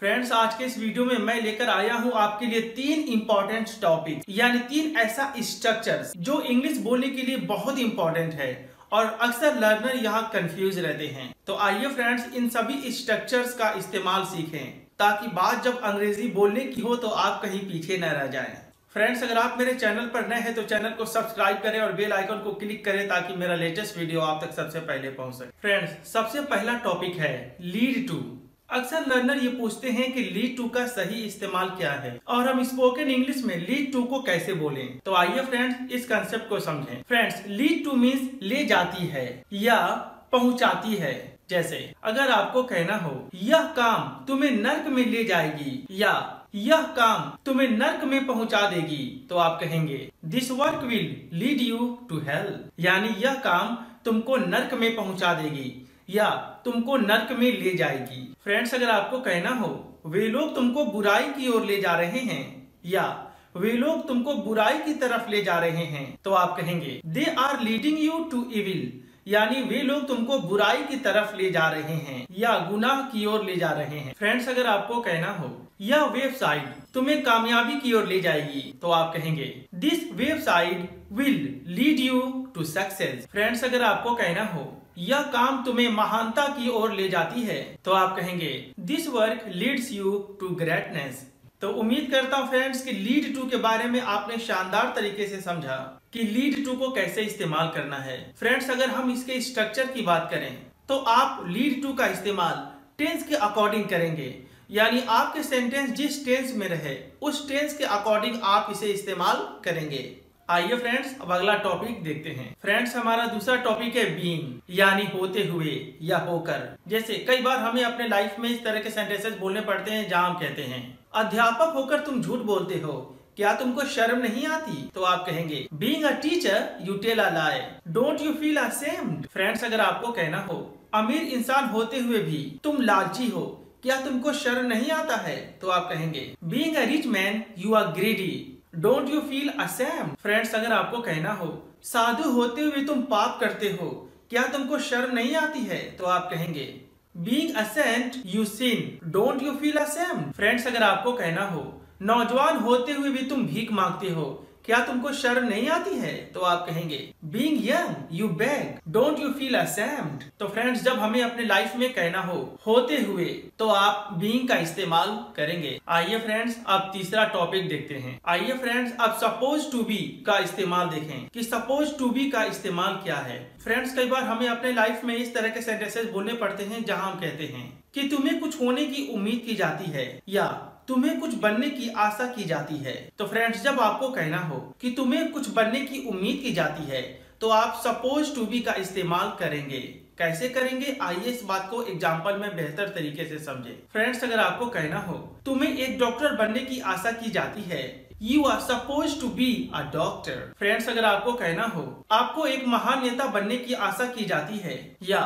Friends आज के इस वीडियो में मैं लेकर आया हूँ आपके लिए तीन इंपॉर्टेंट टॉपिक यानी तीन ऐसा स्ट्रक्चर जो इंग्लिश बोलने के लिए बहुत इंपॉर्टेंट है और अक्सर लर्नर यहाँ कंफ्यूज रहते हैं। तो आइए फ्रेंड्स इन सभी स्ट्रक्चर्स का इस्तेमाल सीखें, ताकि बात जब अंग्रेज़ी बोलने की हो तो आप कहीं पीछे न रह जाएँ। फ्रेंड्स अगर आप मेरे चैनल पर नए हैं तो चैनल को सब्सक्राइब करें और बेल आइकन को क्लिक करें ताकि मेरा लेटेस्ट वीडियो आप तक सबसे पहले पहुँच सके। फ्रेंड्स सबसे पहला टॉपिक है लीड टू अक्सर लर्नर ये पूछते हैं कि लीड टू का सही इस्तेमाल क्या है? और हम स्पोकन इंग्लिश में लीड टू को कैसे बोलें? तो आइए फ्रेंड्स इस कंसेप्ट को समझें। फ्रेंड्स लीड टू मीन्स ले जाती है या पहुंचाती है। जैसे, अगर आपको कहना हो, यह काम तुम्हें नर्क में ले जाएगी या, यह काम तुम्हें नर्क में पहुँचा देगी तो आप कहेंगे this work will lead you to health यानी, यह काम तुमको नर्क में पहुँचा देगी। या तुमको नरक में ले जाएगी। फ्रेंड्स अगर आपको कहना हो, वे लोग तुमको बुराई की ओर ले जा रहे हैं, या वे लोग तुमको बुराई की तरफ़ ले जा रहे हैं तो आप कहेंगे they are leading you to evil यानी वे लोग तुमको बुराई की तरफ़ ले जा रहे हैं या गुनाह की ओर ले जा रहे हैं। फ्रेंड्स अगर आपको कहना हो, यह वेबसाइट तुम्हें कामयाबी की ओर ले जाएगी तो आप कहेंगे this website will lead you to success friends अगर आपको कहना हो, यह काम तुम्हें महानता की ओर ले जाती है तो आप कहेंगे this work leads you to greatness तो उम्मीद करता हूँ फ्रेंड्स कि लीड टू के बारे में आपने शानदार तरीके से समझा कि लीड टू को कैसे इस्तेमाल करना है। फ्रेंड्स अगर हम इसके स्ट्रक्चर की बात करें तो आप लीड टू का इस्तेमाल टेंस के अकॉर्डिंग करेंगे। यानी आपके सेंटेंस जिस टेंस में रहे, उस टेंस के अकॉर्डिंग आप इसे इस्तेमाल करेंगे। आइए फ्रेंड्स अब अगला टॉपिक देखते हैं। फ्रेंड्स हमारा दूसरा टॉपिक है बीइंग यानी होते हुए या होकर। जैसे कई बार हमें अपने लाइफ में इस तरह के सेंटेंसेस बोलने पड़ते हैं, जहाँ हम कहते हैं, अध्यापक होकर तुम झूठ बोलते हो, क्या तुमको शर्म नहीं आती? तो आप कहेंगे being a teacher you tell a lie don't you feel ashamed friends अगर आपको कहना हो, अमीर इंसान होते हुए भी तुम लालची हो, क्या तुमको शर्म नहीं आता है? तो आप कहेंगे being a rich man you are greedy don't you feel ashamed friends अगर आपको कहना हो, साधु होते हुए तुम पाप करते हो, क्या तुमको शर्म नहीं आती है? तो आप कहेंगे being a saint you sin don't you feel ashamed friends अगर आपको कहना हो, नौजवान होते हुए भी तुम भीख मांगते हो क्या तुमको शर्म नहीं आती है? तो आप कहेंगे being young you beg don't you feel ashamed तो फ्रेंड्स जब हमें अपने लाइफ में कहना हो, होते हुए तो आप बींग का इस्तेमाल करेंगे। आइए फ्रेंड्स अब तीसरा टॉपिक देखते हैं। आइए फ्रेंड्स अब सपोज़ टू बी का इस्तेमाल देखें कि सपोज़ टू बी का इस्तेमाल क्या है। फ्रेंड्स कई बार हमें अपने लाइफ में इस तरह के सेंटेंसेस बोलने पड़ते हैं जहाँ हम कहते हैं कि तुम्हें कुछ होने की उम्मीद की जाती है या तुम्हें कुछ बनने की आशा की जाती है। तो फ्रेंड्स जब आपको कहना हो कि तुम्हें कुछ बनने की उम्मीद की जाती है तो आप सपोज़ टू बी का इस्तेमाल करेंगे। कैसे करेंगे? आइए इस बात को एग्ज़ाम्पल में बेहतर तरीके से समझे। फ्रेंड्स अगर आपको कहना हो, तुम्हें एक डॉक्टर बनने की आशा की जाती है। You are suppose to be a doctor friends अगर आपको कहना हो, आपको एक महान नेता बनने की आशा की जाती है, या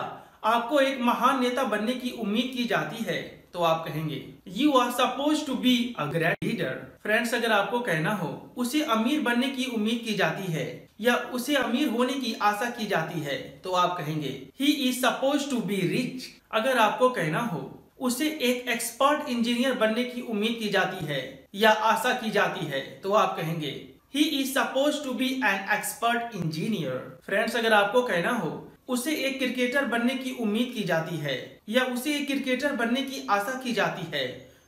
आपको एक महान नेता बनने की उम्मीद की जाती है तो आप कहेंगे you are suppose to be a great leader friends अगर आपको कहना हो, उसे अमीर बनने की उम्मीद की जाती है या उसे अमीर होने की आशा की जाती है तो आप कहेंगे he is suppose to be rich अगर आपको कहना हो, उसे एक एक्सपर्ट इंजीनियर बनने की उम्मीद की जाती है या आशा की जाती है तो आप कहेंगे he is suppose to be an expert engineer friends अगर आपको कहना हो उसे एक क्रिकेटर बनने की उम्मीद की जाती है, या उसे एक क्रिकेटर बनने की आशा की जाती है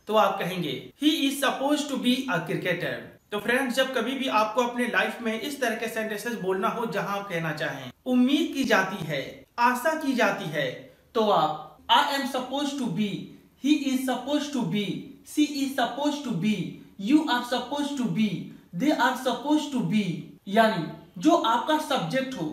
तो आप कहेंगे he is supposed to be a cricketer तो फ्रेंड्स जब कभी भी आपको अपने लाइफ में इस तरह के सेंटेंसेस बोलना हो जहाँ आप कहना चाहें, उम्मीद की जाती है, आशा की जाती है तो आप I am supposed to be he is supposed to be she is supposed to be you are supposed to be they are supposed to be यानी, जो आपका सब्जेक्ट हो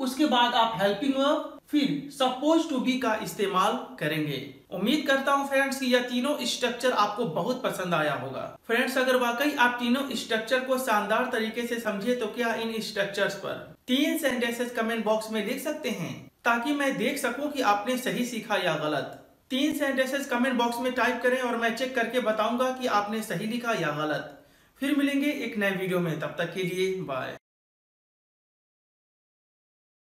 उसके बाद आप हेल्पिंग वर्ब फिर सपोज़ टू बी का इस्तेमाल करेंगे। उम्मीद करता हूँ फ्रेंड्स कि यह तीनों स्ट्रक्चर आपको बहुत पसंद आया होगा। फ्रेंड्स अगर वाकई आप तीनों स्ट्रक्चर को शानदार तरीके से समझे तो क्या इन स्ट्रक्चर्स पर तीन सेंटेंसेस कमेंट बॉक्स में लिख सकते हैं? ताकि मैं देख सकूँ कि आपने सही सीखा या गलत। तीन सेंटेंसेस कमेंट बॉक्स में टाइप करें और मैं चेक करके बताऊँगा कि आपने सही लिखा या गलत। फिर मिलेंगे एक नए वीडियो में। तब तक के लिए बाय